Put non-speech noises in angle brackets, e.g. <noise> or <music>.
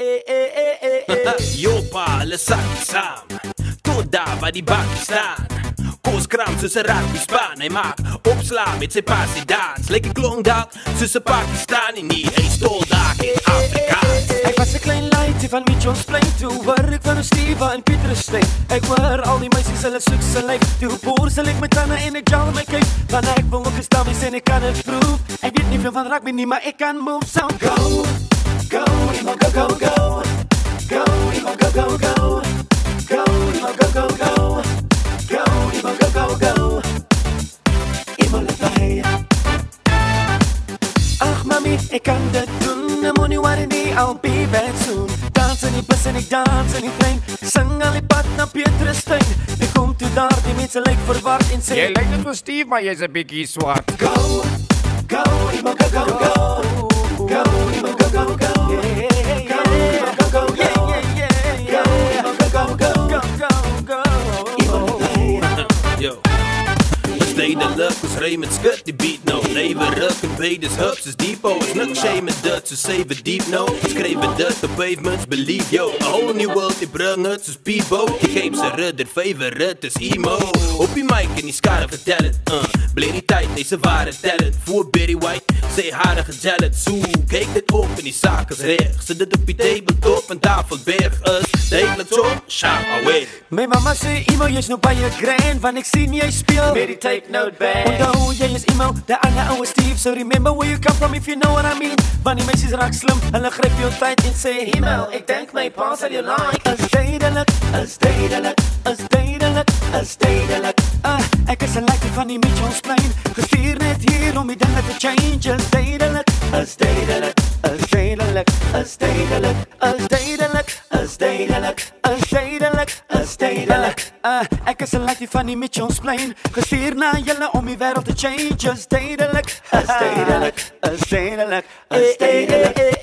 eh, eh, eh, eh, <laughs> Tot daar waar die bakkie staan Koos kram soos 'n rugby span Hy maak opslaan met sy passie dans. Lekker klonk dat soos 'n Pakistani nie Hy stol daar in Afrikaans Ek was 'n klein laaitjie van Mitchell's Plain Toe hoor ek van Steve en Pieter Steyn Ek hoor al die meisies hulle soek sy lyf Toe boor sy lyk met tande en ek jal my kyk Want ek wil ook 'n stammies en ek kan het proef. Ek weet nie veel van rugby nie, maar ek kan move so Go, go, Emo, go, go, go. Go, go, go, go Go, go, go, go Go, go, go, go kan dit doen. Moet be back soon. In die bus en ek dans in die trein Sing al die pad na Petrusstein Ek kom toe daar, die mense lyk verward en sê Jy lyk net so Steve, maar jy's 'n bietjie swart. Go, go, Emo, go, go, go Go, stedelijk, ry met skut die beat Lewe ruk en bedes hups is depot Is niks shame met dit, so save it deep nou Skrywe dit op pavements, believe yo. A whole new world, die bring het soos Bebo Die geef sy ridder, favorite is emo. Op die mic en die skare vertel het uh. Bly die tyd, deze ware talent. Voor Barry White, sy hare gejallet So, kyk dit op en die is reg Sit dit op die tabletop en tafelberg is Duidelijk zo, shout away My mama sê emo jy's nou baie grand. Want ek sien jy speel. Met die tape note band Onthou jy is emo, die ander ouwe Steve. So remember where you come from if you know what I mean. Want die meisies raak slim Hulle gryp jou tyd en sê Emo, ek denk my pa sal jou like. Is duidelik, is duidelik Is duidelik, is duidelik uh, Ek is 'n lekkie van die Mitchells Plain Gestuur net hier om die dinge te change Is duidelik, is duidelik Is duidelik, is duidelik Is duidelik, is duidelik Is duidelik, is duidelik uh, Ek is 'n lekkie van die Mitchells Plain Gestuur na julle om die wêreld te change Is duidelik, is duidelik